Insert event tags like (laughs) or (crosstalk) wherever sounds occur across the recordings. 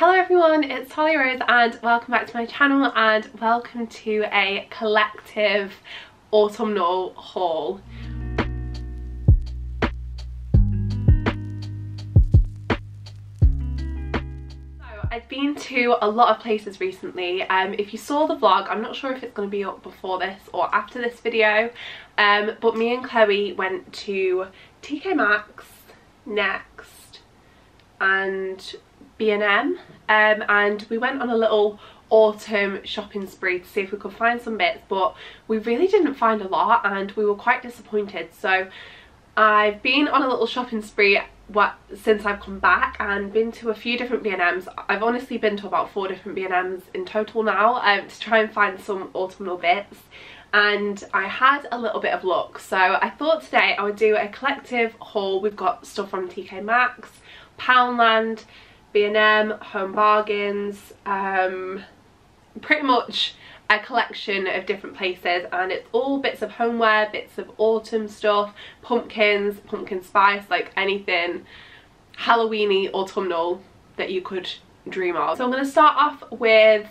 Hello everyone, it's Talia Rose and welcome back to my channel and welcome to a collective autumnal haul. So I've been to a lot of places recently. Um, if you saw the vlog, I'm not sure if it's going to be up before this or after this video, um, but me and Chloe went to TK Maxx, Next and B&M um, and we went on a little autumn shopping spree to see if we could find some bits but we really didn't find a lot and we were quite disappointed so I've been on a little shopping spree what since I've come back and been to a few different B&Ms. I've honestly been to about four different B&Ms in total now um, to try and find some autumnal bits and I had a little bit of luck so I thought today I would do a collective haul. We've got stuff from TK Maxx, Poundland, B&M, Home Bargains, um, pretty much a collection of different places and it's all bits of homeware, bits of autumn stuff, pumpkins, pumpkin spice, like anything Halloweeny, autumnal that you could dream of. So I'm going to start off with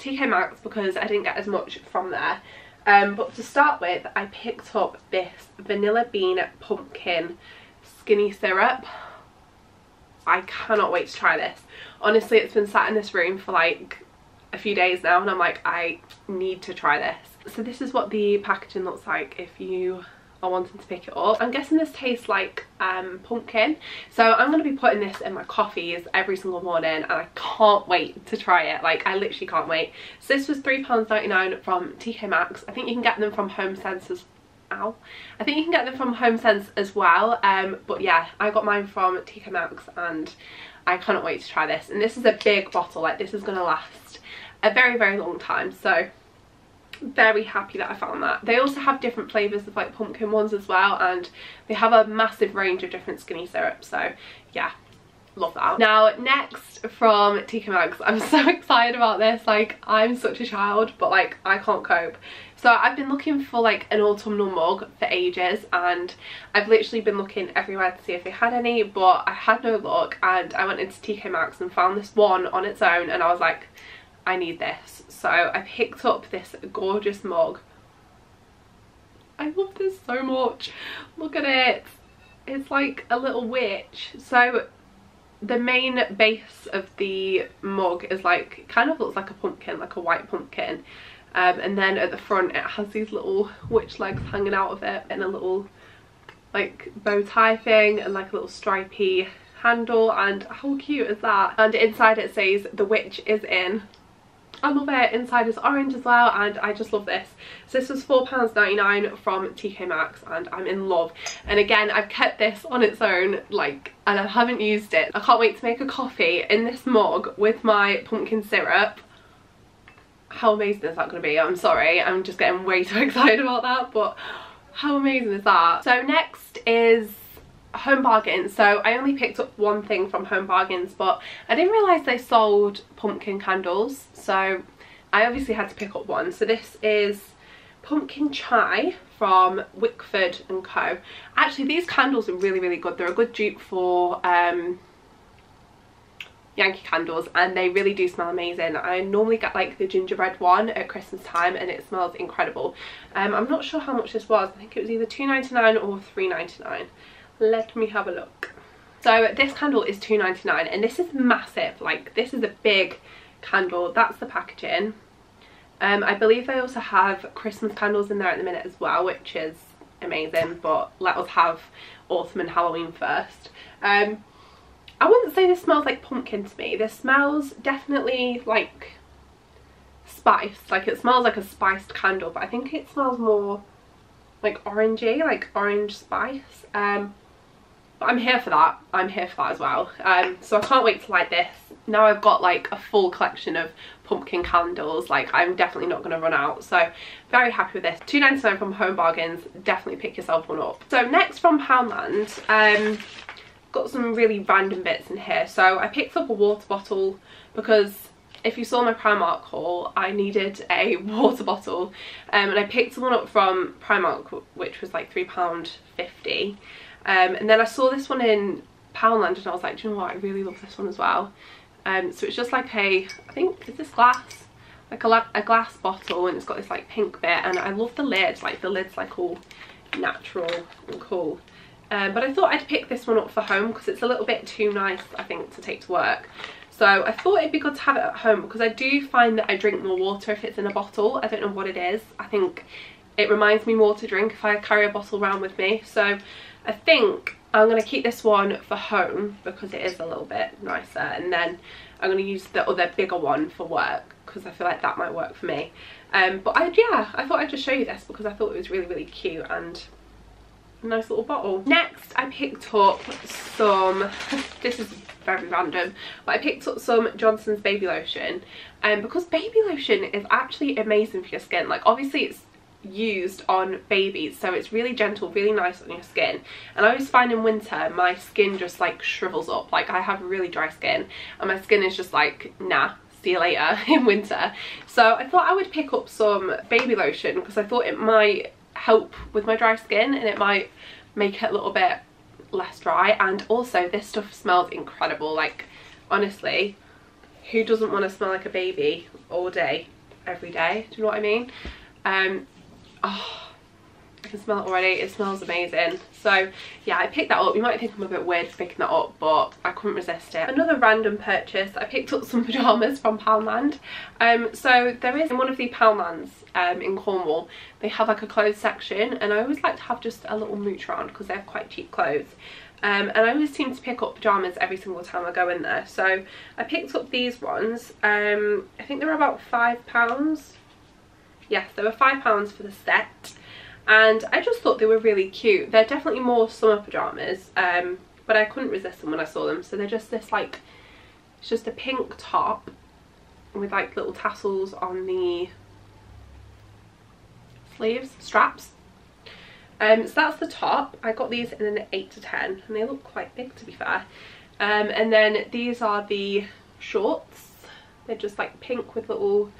TK Maxx because I didn't get as much from there. Um, but to start with, I picked up this Vanilla Bean Pumpkin Skinny Syrup. I cannot wait to try this. Honestly, it's been sat in this room for like a few days now and I'm like, I need to try this. So this is what the packaging looks like if you are wanting to pick it up. I'm guessing this tastes like um, pumpkin. So I'm going to be putting this in my coffees every single morning and I can't wait to try it. Like I literally can't wait. So this was £3.99 from TK Maxx. I think you can get them from Home Sense as ow. I think you can get them from Home Sense as well. Um, but yeah, I got mine from TK Maxx and I cannot wait to try this. And this is a big bottle. Like this is going to last a very, very long time. So very happy that I found that. They also have different flavours of like pumpkin ones as well and they have a massive range of different skinny syrups so yeah love that. Now next from TK Maxx, I'm so (laughs) excited about this like I'm such a child but like I can't cope. So I've been looking for like an autumnal mug for ages and I've literally been looking everywhere to see if they had any but I had no luck and I went into TK Maxx and found this one on its own and I was like I need this. So I picked up this gorgeous mug. I love this so much. Look at it. It's like a little witch. So the main base of the mug is like, kind of looks like a pumpkin, like a white pumpkin. Um, and then at the front it has these little witch legs hanging out of it and a little like bow tie thing and like a little stripy handle and how cute is that? And inside it says the witch is in I love it. Inside is orange as well and I just love this. So this was £4.99 from TK Maxx and I'm in love. And again, I've kept this on its own like and I haven't used it. I can't wait to make a coffee in this mug with my pumpkin syrup. How amazing is that going to be? I'm sorry, I'm just getting way too (laughs) excited about that but how amazing is that? So next is Home Bargains. So I only picked up one thing from Home Bargains, but I didn't realise they sold pumpkin candles. So I obviously had to pick up one. So this is pumpkin chai from Wickford and Co. Actually, these candles are really, really good. They're a good dupe for um, Yankee candles and they really do smell amazing. I normally get like the gingerbread one at Christmas time and it smells incredible. Um, I'm not sure how much this was. I think it was either 2 99 or 3 99 let me have a look. So this candle is 2.99 and this is massive. Like this is a big candle. That's the packaging. Um, I believe they also have Christmas candles in there at the minute as well which is amazing but let us have autumn and Halloween first. Um, I wouldn't say this smells like pumpkin to me. This smells definitely like spice. Like it smells like a spiced candle but I think it smells more like orangey like orange spice. Um I'm here for that. I'm here for that as well. Um, so I can't wait to light this. Now I've got like a full collection of pumpkin candles. Like I'm definitely not going to run out. So very happy with this. 2.99 from Home Bargains. Definitely pick yourself one up. So next from Poundland. Um, got some really random bits in here. So I picked up a water bottle because if you saw my Primark haul, I needed a (laughs) water bottle um, and I picked one up from Primark which was like £3.50 um, and then I saw this one in Poundland and I was like, do you know what, I really love this one as well. Um, so it's just like a, I think, is this glass? Like a, a glass bottle and it's got this like pink bit and I love the lid, like the lid's like all natural and cool. Um, but I thought I'd pick this one up for home because it's a little bit too nice, I think, to take to work. So I thought it'd be good to have it at home because I do find that I drink more water if it's in a bottle. I don't know what it is. I think it reminds me more to drink if I carry a bottle around with me. So I think I'm going to keep this one for home because it is a little bit nicer. And then I'm going to use the other bigger one for work because I feel like that might work for me. Um, but I, yeah, I thought I'd just show you this because I thought it was really, really cute and nice little bottle. Next, I picked up some, (laughs) this is very random, but I picked up some Johnson's baby lotion. And um, because baby lotion is actually amazing for your skin. Like obviously it's used on babies so it's really gentle really nice on your skin. And I always find in winter my skin just like shrivels up. Like I have really dry skin and my skin is just like nah see you later (laughs) in winter. So I thought I would pick up some baby lotion because I thought it might help with my dry skin and it might make it a little bit less dry. And also this stuff smells incredible. Like honestly who doesn't want to smell like a baby all day every day? Do you know what I mean? Um oh I can smell it already. It smells amazing. So yeah I picked that up. You might think I'm a bit weird for picking that up but I couldn't resist it. Another random purchase. I picked up some (laughs) pyjamas from Poundland. Um so there is in one of the Poundlands um in Cornwall they have like a clothes section and I always like to have just a little mooch around because they have quite cheap clothes. Um, and I always seem to pick up pyjamas every single time I go in there. So I picked up these ones. Um, I think they were about five pounds yes they were five pounds for the set. And I just thought they were really cute. They're definitely more summer pajamas um, but I couldn't resist them when I saw them. So they're just this like it's just a pink top with like little tassels on the sleeves straps. Um, so that's the top. I got these in an 8 to 10 and they look quite big to be fair. Um, and then these are the shorts. They're just like pink with little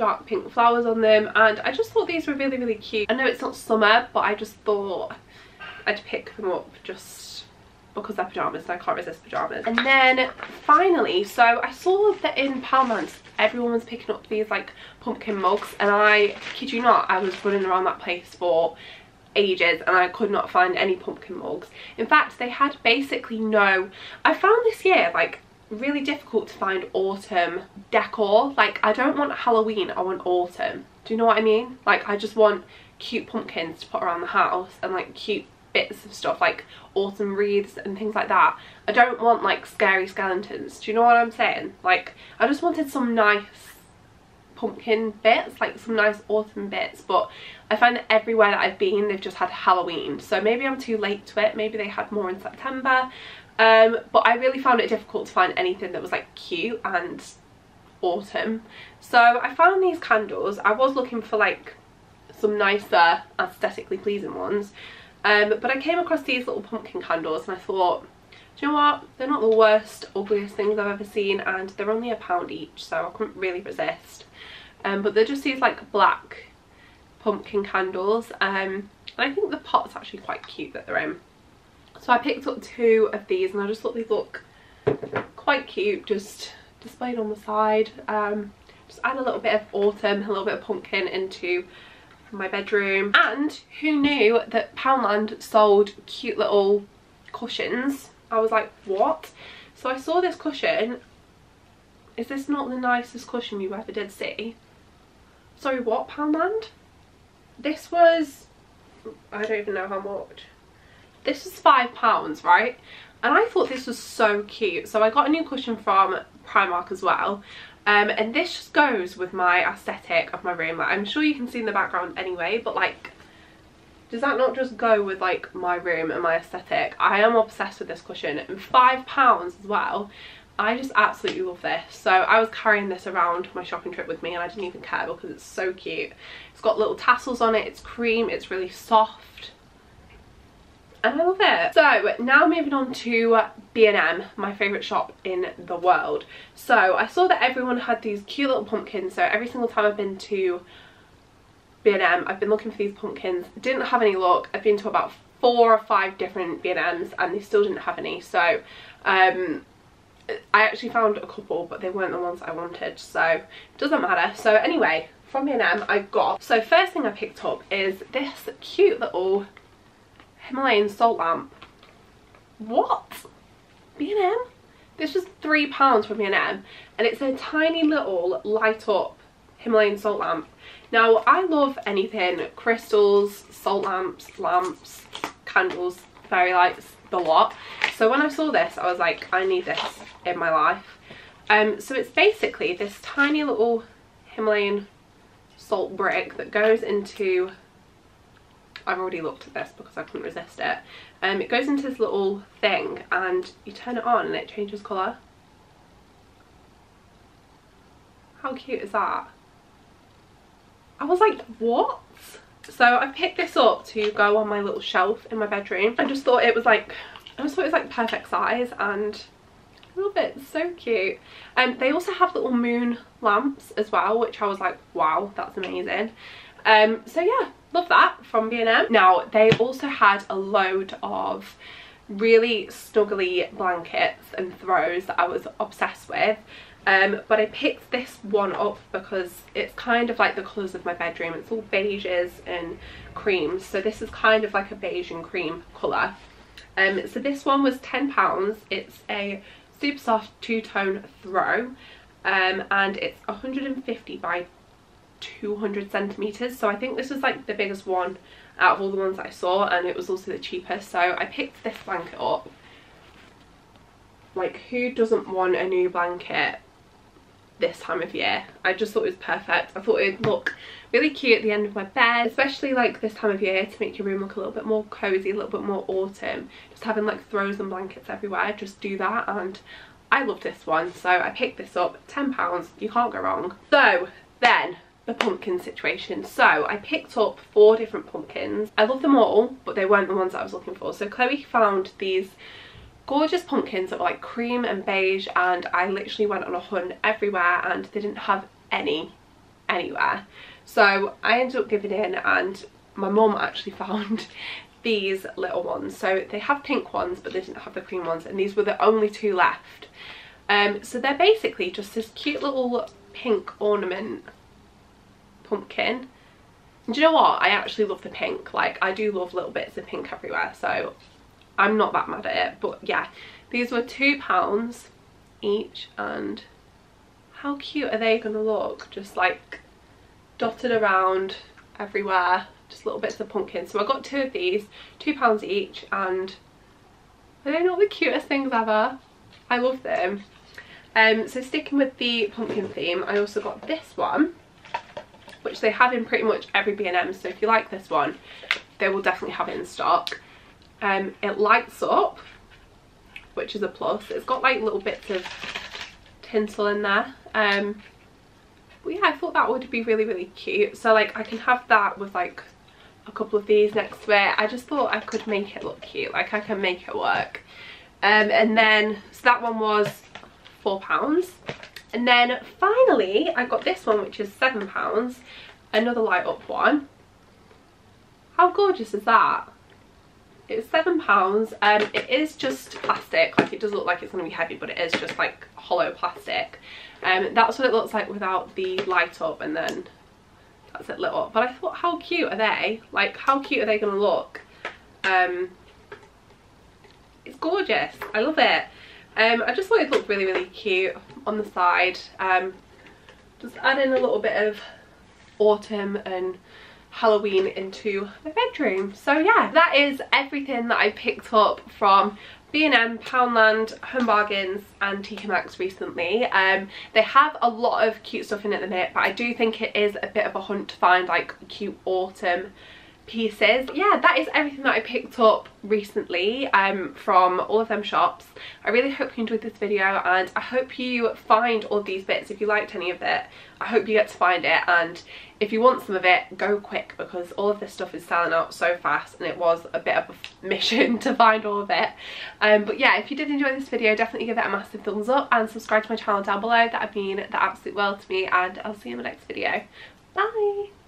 dark pink flowers on them and I just thought these were really really cute. I know it's not summer but I just thought I'd pick them up just because they're pyjamas and I can't resist pyjamas. And then finally, so I saw that in Poundland everyone was picking up these like pumpkin mugs and I kid you not I was running around that place for ages and I could not find any pumpkin mugs. In fact they had basically no, I found this year like really difficult to find autumn decor. Like, I don't want Halloween, I want autumn. Do you know what I mean? Like, I just want cute pumpkins to put around the house and like cute bits of stuff like autumn wreaths and things like that. I don't want like scary skeletons. Do you know what I'm saying? Like, I just wanted some nice pumpkin bits, like some nice autumn bits, but I find that everywhere that I've been, they've just had Halloween. So maybe I'm too late to it. Maybe they had more in September. Um, but I really found it difficult to find anything that was like cute and autumn. So I found these candles. I was looking for like some nicer aesthetically pleasing ones. Um, but I came across these little pumpkin candles and I thought, do you know what? They're not the worst, ugliest things I've ever seen and they're only a pound each so I couldn't really resist. Um, but they're just these like black pumpkin candles um, and I think the pot's actually quite cute that they're in. So I picked up two of these and I just thought they look quite cute just displayed on the side. Um, just add a little bit of autumn, a little bit of pumpkin into my bedroom. And who knew that Poundland sold cute little cushions? I was like, what? So I saw this cushion. Is this not the nicest cushion you ever did see? Sorry, what, Poundland? This was, I don't even know how much this was five pounds right? And I thought this was so cute. So I got a new cushion from Primark as well. Um, and this just goes with my aesthetic of my room. Like, I'm sure you can see in the background anyway but like does that not just go with like my room and my aesthetic? I am obsessed with this cushion. And five pounds as well. I just absolutely love this. So I was carrying this around my shopping trip with me and I didn't even care because it's so cute. It's got little tassels on it, it's cream, it's really soft I love it. So now moving on to B&M, my favourite shop in the world. So I saw that everyone had these cute little pumpkins, so every single time I've been to B&M, I've been looking for these pumpkins. Didn't have any luck. I've been to about four or five different B&Ms and they still didn't have any. So um, I actually found a couple but they weren't the ones I wanted so it doesn't matter so anyway from B&M I got so first thing I picked up is this cute little Himalayan salt lamp? What? B&M this was three pounds from B&M and it's a tiny little light up Himalayan salt lamp. Now I love anything crystals salt lamps lamps candles fairy lights the lot. So when I saw this I was like I need this in my life. Um so it's basically this tiny little Himalayan salt brick that goes into I've already looked at this because I couldn't resist it. Um it goes into this little thing and you turn it on and it changes colour. How cute is that? I was like what? So I picked this up to go on my little shelf in my bedroom. I just thought it was like I just thought it was like perfect size and I love it, it's so cute. Um, they also have little moon lamps as well, which I was like, wow, that's amazing. Um, so yeah, love that from B&M. Now, they also had a load of really snuggly blankets and throws that I was obsessed with. Um, but I picked this one up because it's kind of like the colours of my bedroom. It's all beiges and creams. So this is kind of like a beige and cream colour. Um, so this one was £10. It's a super soft two-tone throw um, and it's 150 by 200 centimeters. So I think this was like the biggest one out of all the ones I saw and it was also the cheapest. So I picked this blanket up. Like who doesn't want a new blanket this time of year? I just thought it was perfect. I thought it'd look really cute at the end of my bed especially like this time of year to make your room look a little bit more cozy a little bit more autumn. Just having like throws and blankets everywhere. Just do that and I love this one. So I picked this up 10 pounds. You can't go wrong. So then the pumpkin situation. So I picked up four different pumpkins. I love them all but they weren't the ones I was looking for. So Chloe found these gorgeous pumpkins that were like cream and beige and I literally went on a hunt everywhere and they didn't have any anywhere. So I ended up giving in and my mum actually (laughs) found these little ones. So they have pink ones but they didn't have the cream ones and these were the only two left. Um, so they're basically just this cute little pink ornament pumpkin. Do you know what? I actually love the pink. Like I do love little bits of pink everywhere so I'm not that mad at it. But yeah these were two pounds each and how cute are they gonna look? Just like dotted around everywhere just little bits of pumpkin. So I got two of these two pounds each and are they not the cutest things ever? I love them. Um so sticking with the pumpkin theme I also got this one which they have in pretty much every B&M so if you like this one they will definitely have it in stock um, it lights up, which is a plus. It's got like little bits of tinsel in there. Um, but yeah, I thought that would be really, really cute. So like I can have that with like a couple of these next to it. I just thought I could make it look cute. Like I can make it work. Um, and then, so that one was four pounds. And then finally, I got this one, which is seven pounds. Another light up one. How gorgeous is that? It's seven pounds and it is just plastic. Like it does look like it's going to be heavy, but it is just like hollow plastic. Um, that's what it looks like without the light up and then that's it lit up. But I thought, how cute are they? Like, how cute are they going to look? Um, it's gorgeous. I love it. Um, I just thought it looked really, really cute on the side. Um, just add in a little bit of autumn and Halloween into my bedroom. So yeah, that is everything that I picked up from B&M, Poundland, Home Bargains and TK Maxx recently. Um, they have a lot of cute stuff in at the minute, but I do think it is a bit of a hunt to find like cute autumn pieces. Yeah that is everything that i picked up recently um from all of them shops. I really hope you enjoyed this video and i hope you find all these bits. If you liked any of it i hope you get to find it. And if you want some of it go quick because all of this stuff is selling out so fast and it was a bit of a (laughs) mission to find all of it. Um but yeah if you did enjoy this video definitely give it a massive thumbs up and subscribe to my channel down below. That would mean the absolute world to me and i'll see you in my next video. Bye